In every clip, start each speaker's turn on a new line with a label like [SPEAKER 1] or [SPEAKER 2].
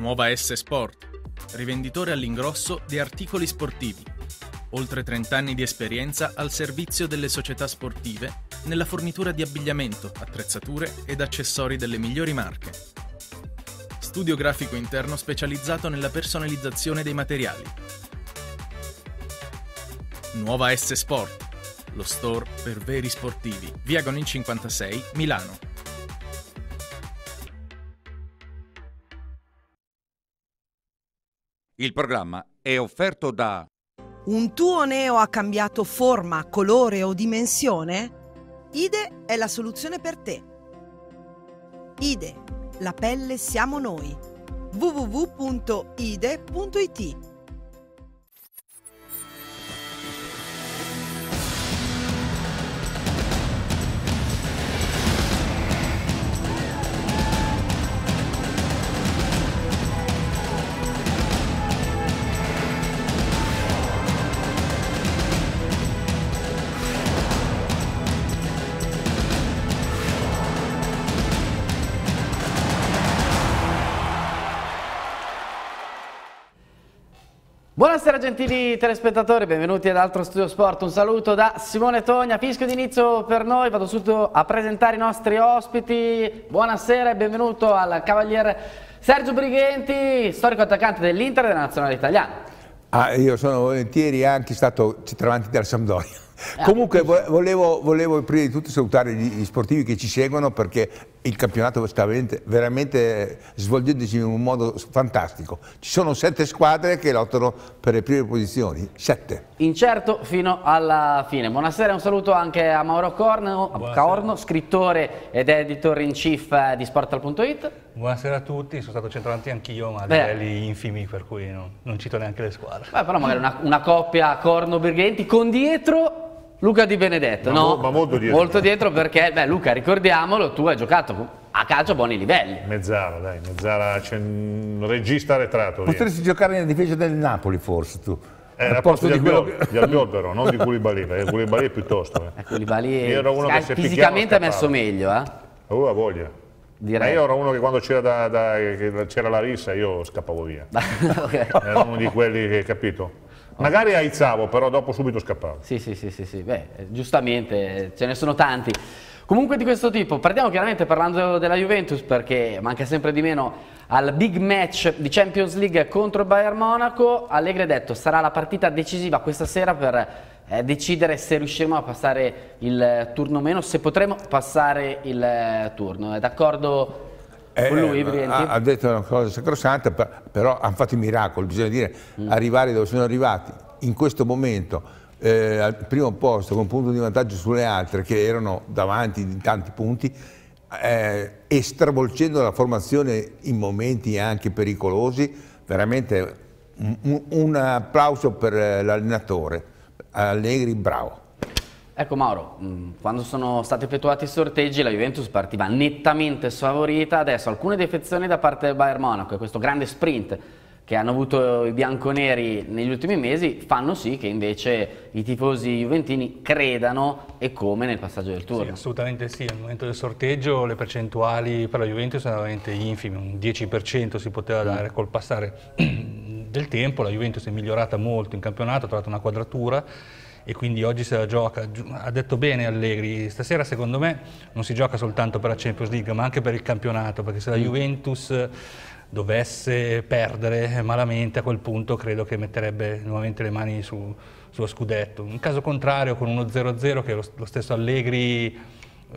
[SPEAKER 1] Nuova S Sport, rivenditore all'ingrosso di articoli sportivi. Oltre 30 anni di esperienza al servizio delle società sportive nella fornitura di abbigliamento, attrezzature ed accessori delle migliori marche. Studio grafico interno specializzato nella personalizzazione dei materiali. Nuova S Sport, lo store per veri sportivi, via Gonin 56, Milano.
[SPEAKER 2] Il programma è offerto da
[SPEAKER 3] Un tuo neo ha cambiato forma, colore o dimensione? IDE è la soluzione per te. IDE, la pelle siamo noi. www.ide.it
[SPEAKER 4] Buonasera gentili telespettatori, benvenuti ad Altro Studio Sport, un saluto da Simone Togna, fischio d'inizio per noi, vado subito a presentare i nostri ospiti, buonasera e benvenuto al Cavaliere Sergio Brighenti, storico attaccante dell'Inter e della Nazionale Italiana.
[SPEAKER 5] Ah, io sono volentieri anche stato centravanti della Sampdoria. Comunque volevo, volevo, prima di tutto salutare gli, gli, sportivi che ci seguono perché il campionato sta veramente, veramente svolgendosi in un modo fantastico. Ci sono sette squadre che lottano per le prime posizioni, sette.
[SPEAKER 4] Incerto fino alla fine. Buonasera, un saluto anche a Mauro Corno, Corno scrittore ed editor in chief di Sportal.it.
[SPEAKER 6] Buonasera a tutti, sono stato centravanti anch'io, ma a livelli infimi, per cui non, non cito neanche le squadre.
[SPEAKER 4] Beh, però magari una, una coppia Corno-Birghenti con dietro Luca Di Benedetto,
[SPEAKER 7] ma
[SPEAKER 4] no?
[SPEAKER 7] ma molto dietro.
[SPEAKER 4] Molto dietro perché, beh Luca, ricordiamolo, tu hai giocato a calcio a buoni livelli.
[SPEAKER 7] Mezzala, dai, mezzala, c'è un regista arretrato.
[SPEAKER 5] Potresti
[SPEAKER 7] via.
[SPEAKER 5] giocare nella difesa del Napoli forse tu.
[SPEAKER 7] Eh, al posto di, quello... di Albiol però, non di Koulibaly, perché Koulibaly piuttosto. Eh.
[SPEAKER 4] eh Koulibaly era uno che fisicamente ha messo meglio, eh?
[SPEAKER 7] Oh, ha voglia. Direi. Ma io ero uno che quando c'era, da, da, c'era la rissa io scappavo via. okay. Era uno di quelli che, capito? Magari aizzavo, però dopo subito scappavo.
[SPEAKER 4] Sì, sì, sì, sì, sì. Beh, giustamente ce ne sono tanti. Comunque di questo tipo, partiamo chiaramente parlando della Juventus perché manca sempre di meno al big match di Champions League contro Bayern Monaco. Allegri ha detto sarà la partita decisiva questa sera per eh, decidere se riusciremo a passare il turno o meno, se potremo passare il turno. È d'accordo
[SPEAKER 5] eh, con lui, eh, ha, ha, detto una cosa sacrosanta, però hanno fatto i miracoli, bisogna dire, mm. arrivare dove sono arrivati in questo momento. Eh, al primo posto con un punto di vantaggio sulle altre che erano davanti in tanti punti eh, e stravolgendo la formazione in momenti anche pericolosi, veramente un, un applauso per l'allenatore, Allegri bravo.
[SPEAKER 4] Ecco Mauro, mm, quando sono stati effettuati i sorteggi la Juventus partiva nettamente sfavorita, adesso alcune defezioni da parte del Bayern Monaco e questo grande sprint che hanno avuto i bianconeri negli ultimi mesi fanno sì che invece i tifosi juventini credano e come nel passaggio del turno.
[SPEAKER 6] Sì, assolutamente sì, al momento del sorteggio le percentuali per la Juventus erano veramente infime, un 10% si poteva dare col passare del tempo, la Juventus è migliorata molto in campionato, ha trovato una quadratura e quindi oggi se la gioca. Ha detto bene Allegri, stasera secondo me non si gioca soltanto per la Champions League ma anche per il campionato, perché se la mm. Juventus dovesse perdere malamente a quel punto credo che metterebbe nuovamente le mani su, sullo scudetto. In caso contrario con uno 0-0 che lo, lo stesso Allegri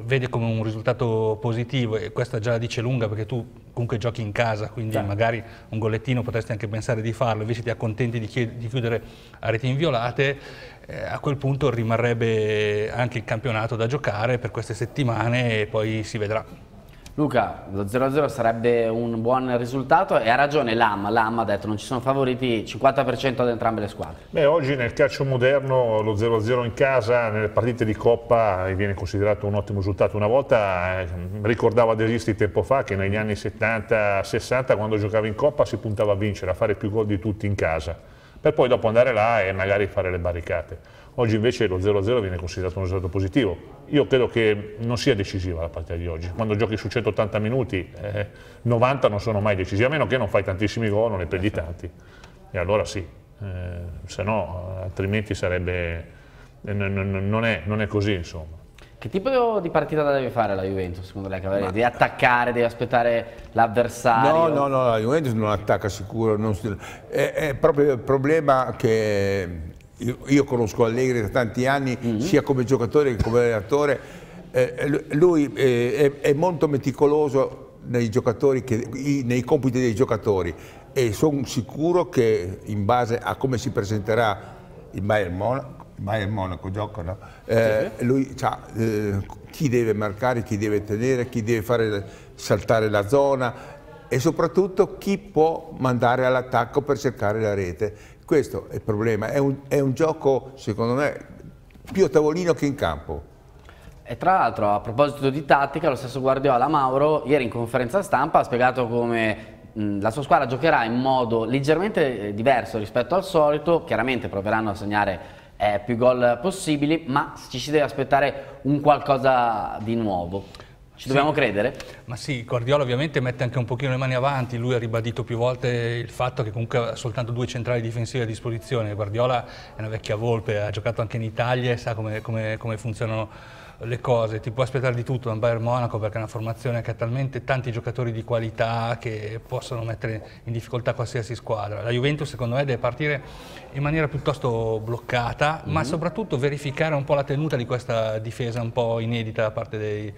[SPEAKER 6] vede come un risultato positivo e questa già la dice lunga perché tu comunque giochi in casa, quindi sì. magari un gollettino potresti anche pensare di farlo, invece ti accontenti di, di chiudere a reti inviolate, eh, a quel punto rimarrebbe anche il campionato da giocare per queste settimane e poi si vedrà.
[SPEAKER 4] Luca, lo 0-0 sarebbe un buon risultato e ha ragione Lam, Lam ha detto non ci sono favoriti 50% ad entrambe le squadre.
[SPEAKER 7] Beh, oggi nel calcio moderno lo 0-0 in casa, nelle partite di Coppa viene considerato un ottimo risultato. Una volta eh, ricordavo De Esisti tempo fa che negli anni 70-60 quando giocava in Coppa si puntava a vincere, a fare più gol di tutti in casa per poi dopo andare là e magari fare le barricate. Oggi invece lo 0-0 viene considerato un risultato positivo. Io credo che non sia decisiva la partita di oggi. Quando giochi su 180 minuti, eh, 90 non sono mai decisivi, a meno che non fai tantissimi gol, non ne prendi tanti. E allora sì, eh, se no altrimenti sarebbe... Eh, non, è, non è così insomma.
[SPEAKER 4] Che tipo di partita deve fare la Juventus secondo lei Cavalieri? Deve attaccare, deve aspettare l'avversario?
[SPEAKER 5] No, no, no, la Juventus non attacca sicuro, non è, è, proprio il problema che io, io conosco Allegri da tanti anni, mm -hmm. sia come giocatore che come allenatore, eh, lui eh, è, è, molto meticoloso nei, che, nei compiti dei giocatori e sono sicuro che in base a come si presenterà il Bayern Monaco, Bayern Monaco giocano, eh, sì. lui sa eh, chi deve marcare, chi deve tenere, chi deve fare saltare la zona e soprattutto chi può mandare all'attacco per cercare la rete. Questo è il problema, è un, è un gioco secondo me più a tavolino che in campo.
[SPEAKER 4] E tra l'altro a proposito di tattica, lo stesso Guardiola Mauro ieri in conferenza stampa ha spiegato come la sua squadra giocherà in modo leggermente eh, diverso rispetto al solito, chiaramente proveranno a segnare eh, più gol possibili, ma ci si deve aspettare un qualcosa di nuovo. Ci dobbiamo sì, credere?
[SPEAKER 6] Ma sì, Guardiola ovviamente mette anche un pochino le mani avanti, lui ha ribadito più volte il fatto che comunque ha soltanto due centrali difensive a disposizione, Guardiola è una vecchia volpe, ha giocato anche in Italia e sa come, come, come funzionano le cose, ti puoi aspettare di tutto da Bayern Monaco perché è una formazione che ha talmente tanti giocatori di qualità che possono mettere in difficoltà qualsiasi squadra. La Juventus secondo me deve partire in maniera piuttosto bloccata, mm -hmm. ma mhm. soprattutto verificare un po' la tenuta di questa difesa un po' inedita da parte dei,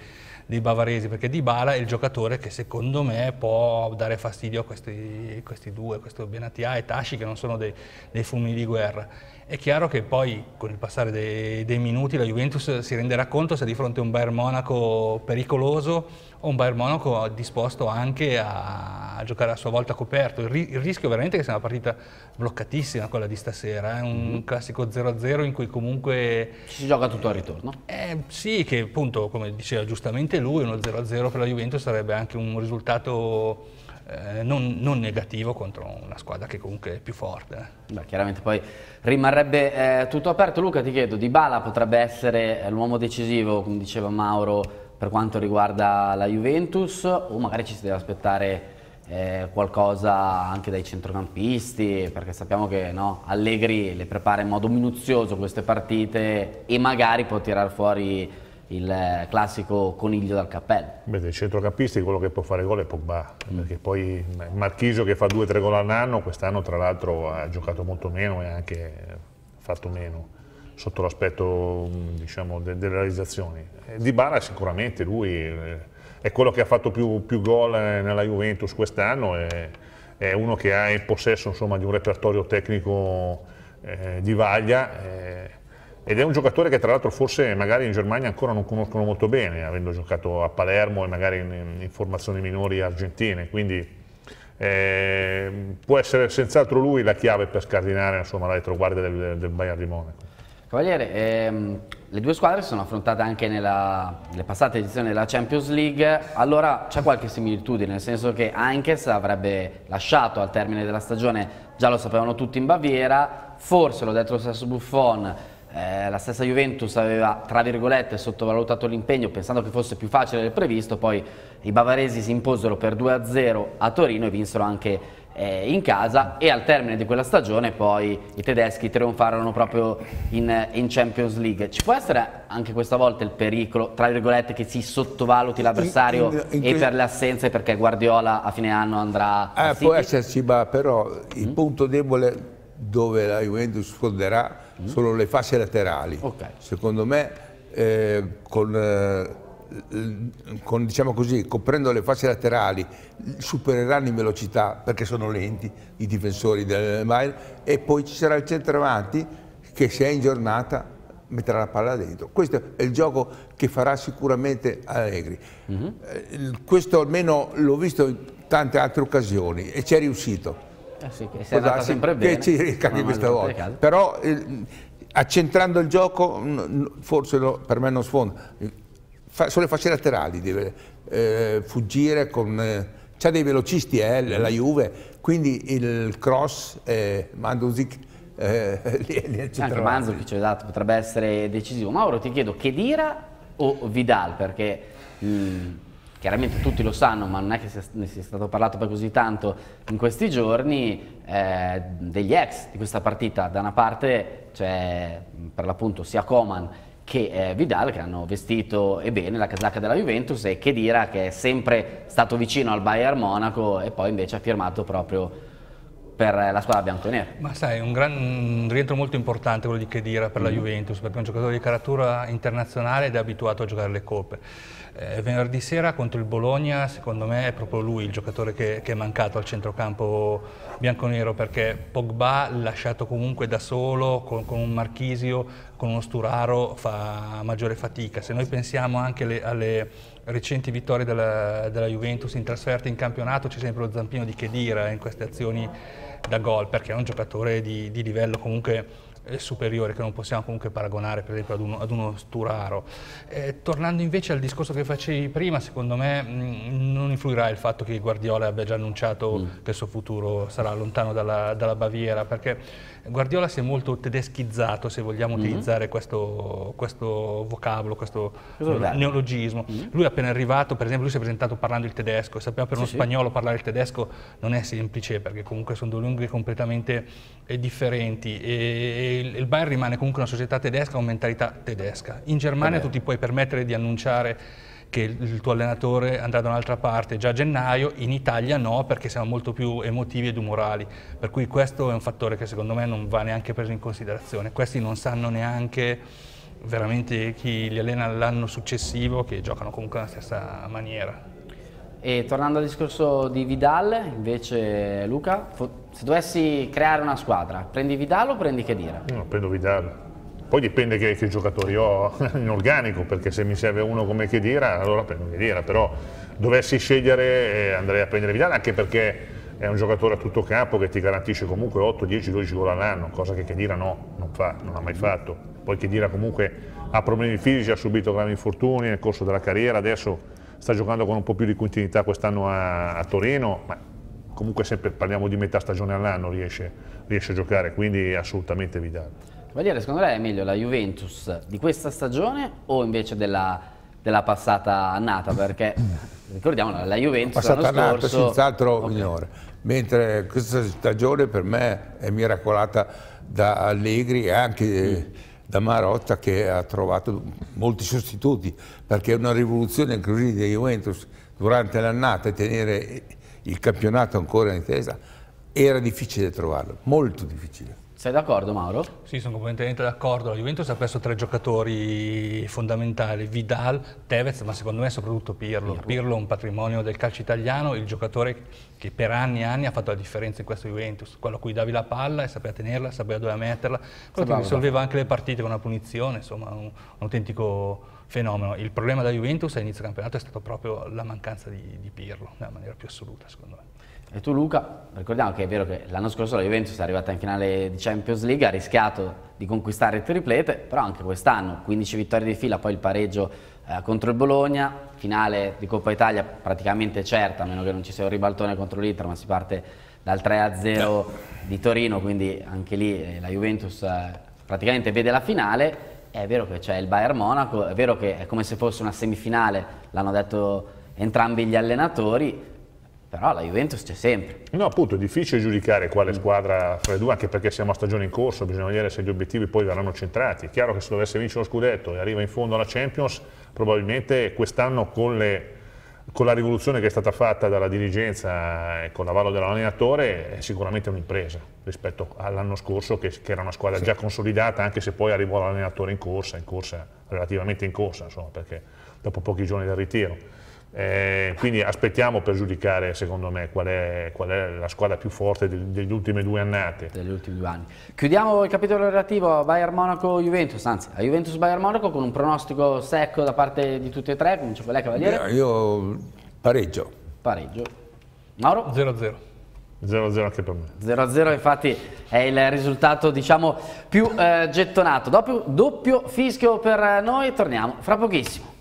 [SPEAKER 6] dei bavaresi, perché Dybala è il giocatore che secondo me può dare fastidio a questi, questi due, questo Benatia e Tashi che non sono dei, dei fulmini di guerra. È chiaro che poi con il passare dei, dei, minuti la Juventus si renderà conto se è di fronte a un Bayern Monaco pericoloso o un Bayern Monaco disposto anche a giocare a sua volta coperto. Il, il, rischio veramente è che sia una partita bloccatissima quella di stasera, è un mm classico 0-0 in cui comunque...
[SPEAKER 4] Ci si gioca tutto al ritorno?
[SPEAKER 6] Eh, sì, che appunto come diceva giustamente lui, uno 0-0 per la Juventus sarebbe anche un risultato eh, non, non, negativo contro una squadra che comunque è più forte.
[SPEAKER 4] Beh, chiaramente poi rimarrebbe eh, tutto aperto. Luca ti chiedo, Di Bala potrebbe essere eh, l'uomo decisivo, come diceva Mauro, per quanto riguarda la Juventus o magari ci si deve aspettare eh, qualcosa anche dai centrocampisti perché sappiamo che no, Allegri le prepara in modo minuzioso queste partite e magari può tirare fuori il classico coniglio dal cappello.
[SPEAKER 7] Beh, dei centrocampisti quello che può fare gol è Pogba, mm. perché poi Marchisio che fa due o tre gol all'anno, quest'anno tra l'altro ha giocato molto meno e anche fatto meno sotto l'aspetto diciamo, de delle realizzazioni. Di Bara sicuramente lui eh, è quello che ha fatto più, più gol eh, nella Juventus quest'anno, è, è, uno che ha in possesso insomma, di un repertorio tecnico eh, di vaglia. Eh, ed è un giocatore che tra l'altro forse magari in Germania ancora non conoscono molto bene, avendo giocato a Palermo e magari in, in formazioni minori argentine, quindi eh, può essere senz'altro lui la chiave per scardinare insomma, la retroguardia del, del Bayern di Monaco.
[SPEAKER 4] Cavaliere, ehm, le due squadre sono affrontate anche nella, nelle passate edizioni della Champions League, allora c'è qualche similitudine, nel senso che Heinkes avrebbe lasciato al termine della stagione, già lo sapevano tutti in Baviera, forse l'ho detto lo stesso Buffon, eh, la stessa Juventus aveva, tra virgolette, sottovalutato l'impegno pensando che fosse più facile del previsto, poi i bavaresi si imposero per 2-0 a Torino e vinsero anche eh, in casa e al termine di quella stagione poi i tedeschi trionfarono proprio in, in, Champions League. Ci può essere anche questa volta il pericolo, tra virgolette, che si sottovaluti l'avversario e per le assenze perché Guardiola a fine anno andrà
[SPEAKER 5] a eh, Può esserci, ma però il mm. punto debole dove la Juventus sfonderà mm. sono le fasce laterali. Okay. Secondo me eh, con, eh, con, diciamo così, coprendo le fasce laterali supereranno in velocità perché sono lenti i difensori del Bayern e poi ci sarà il centravanti che se è in giornata metterà la palla dentro. Questo è il gioco che farà sicuramente Allegri. Mm -hmm. questo almeno l'ho visto in tante altre occasioni e ci è riuscito.
[SPEAKER 4] Eh sì, che sia andata sempre bene.
[SPEAKER 5] Che ci riesca anche questa volta. Però eh, accentrando il gioco forse no, per me non sfonda. Fa, sulle fasce laterali deve eh, fuggire con... Eh, c'ha dei velocisti, eh, la Juve, quindi il cross, eh, Manduzic eh, lì, lì
[SPEAKER 4] Anche Manzukic esatto, potrebbe essere decisivo. Mauro ti chiedo Chedira o Vidal perché mh, mm, chiaramente tutti lo sanno ma non è che ne sia stato parlato per così tanto in questi giorni eh, degli ex di questa partita. Da una parte c'è per l'appunto sia Coman che eh, Vidal che hanno vestito e bene la casacca della Juventus e Chedira che è sempre stato vicino al Bayern Monaco e poi invece ha firmato proprio per la squadra bianconera.
[SPEAKER 6] Ma sai, un, gran, un rientro molto importante quello di Chedira per mm -hmm. la. Juventus, perché è un giocatore di caratura internazionale ed è abituato a giocare le coppe. Eh, venerdì sera contro il Bologna, secondo me è proprio lui il giocatore che, che è mancato al centrocampo bianconero, perché Pogba lasciato comunque da solo, con, con un Marchisio, con uno Sturaro, fa maggiore fatica. Se noi pensiamo anche le, alle recenti vittorie della, della Juventus in trasferta in campionato, c'è sempre lo zampino di Chedira in queste azioni da gol perché è un giocatore di, di livello comunque superiore che non possiamo comunque paragonare per esempio ad uno, ad uno Sturaro. Eh, tornando invece al discorso che facevi prima, secondo me mh, mm, non influirà il fatto che Guardiola abbia già annunciato mm. che il suo futuro sarà lontano dalla, dalla Baviera perché Guardiola si è molto tedeschizzato, se vogliamo mm utilizzare questo, questo, vocabolo, questo neologismo. Mm. Lui è appena arrivato, per esempio, lui si è presentato parlando il tedesco, sappiamo per uno sì, spagnolo parlare il tedesco non è semplice perché comunque sono due lingue completamente eh, differenti e, e il Bayern rimane comunque una società tedesca con mentalità tedesca. In Germania tu ti puoi permettere di annunciare che il tuo allenatore andrà da un'altra parte già a gennaio, in Italia no perché siamo molto più emotivi ed umorali, per cui questo è un fattore che secondo me non va neanche preso in considerazione, questi non sanno neanche veramente chi li allena l'anno successivo che giocano comunque nella stessa maniera.
[SPEAKER 4] E tornando al discorso di Vidal, invece Luca, se dovessi creare una squadra, prendi Vidal o prendi Chedira?
[SPEAKER 7] No, prendo Vidal. Poi dipende che, che, giocatori ho in organico, perché se mi serve uno come Chedira, allora prendo Chedira, però dovessi scegliere eh, andrei a prendere Vidal, anche perché è un giocatore a tutto campo che ti garantisce comunque 8, 10, 12 gol all'anno, cosa che Chedira no, non fa, non ha mai fatto. Poi Chedira comunque ha problemi fisici, ha subito gravi infortuni nel corso della carriera, adesso sta giocando con un po' più di continuità quest'anno a, a Torino, ma comunque sempre parliamo di metà stagione all'anno riesce, riesce a giocare, quindi assolutamente Vidal.
[SPEAKER 4] Cavaliere, secondo lei è meglio la Juventus di questa stagione o invece della, della passata annata? Perché ricordiamo la Juventus
[SPEAKER 5] passata
[SPEAKER 4] l'anno
[SPEAKER 5] annata, scorso... senz'altro okay. migliore, mentre questa stagione per me è miracolata da Allegri e anche mm. Da Marotta che ha trovato molti sostituti, perché una rivoluzione così di Juventus durante l'annata e tenere il campionato ancora in testa era difficile trovarlo, molto difficile.
[SPEAKER 4] Sei d'accordo Mauro?
[SPEAKER 6] Sì, sono completamente d'accordo. La Juventus ha perso tre giocatori fondamentali, Vidal, Tevez, ma secondo me soprattutto Pirlo. Pirlo. Pirlo è un patrimonio del calcio italiano, il giocatore che per anni e anni ha fatto la differenza in questa Juventus, quello a cui davi la palla e sapeva tenerla, sapeva dove metterla, quello che risolveva anche le partite con una punizione, insomma un, un autentico fenomeno. Il problema della Juventus all'inizio del campionato è stato proprio la mancanza di, di Pirlo, nella maniera più assoluta secondo me.
[SPEAKER 4] E tu Luca, ricordiamo che è vero che l'anno scorso la Juventus è arrivata in finale di Champions League, ha rischiato di conquistare il triplete, però anche quest'anno 15 vittorie di fila, poi il pareggio eh, contro il Bologna, finale di Coppa Italia praticamente certa, a meno che non ci sia un ribaltone contro l'Inter, ma si parte dal 3-0 di Torino, quindi anche lì eh, la Juventus eh, praticamente vede la finale. È vero che c'è il Bayern Monaco, è vero che è come se fosse una semifinale, l'hanno detto entrambi gli allenatori, però la Juventus c'è sempre.
[SPEAKER 7] No, appunto, è difficile giudicare quale squadra fra le due, anche perché siamo a stagione in corso, bisogna vedere se gli obiettivi poi verranno centrati. È chiaro che se dovesse vincere lo scudetto e arriva in fondo alla Champions, probabilmente quest'anno con, con, la rivoluzione che è stata fatta dalla dirigenza e con l'avallo dell'allenatore è sicuramente un'impresa rispetto all'anno scorso che, che, era una squadra sì. già consolidata, anche se poi arrivò l'allenatore in corsa, in corsa, relativamente in corsa, insomma, perché dopo pochi giorni del ritiro. Eh, quindi aspettiamo per giudicare secondo me qual è, qual è la squadra più forte de, degli ultimi due annate.
[SPEAKER 4] Degli ultimi due anni. Chiudiamo il capitolo relativo a Bayern Monaco-Juventus, anzi a Juventus-Bayern Monaco con un pronostico secco da parte di tutti e tre, comincia con lei Cavaliere.
[SPEAKER 5] Io pareggio.
[SPEAKER 4] Pareggio. Mauro?
[SPEAKER 6] 0-0.
[SPEAKER 7] 0-0 anche per me.
[SPEAKER 4] 0-0 infatti è il risultato diciamo più eh, gettonato. Doppio, doppio fischio per noi, torniamo fra pochissimo.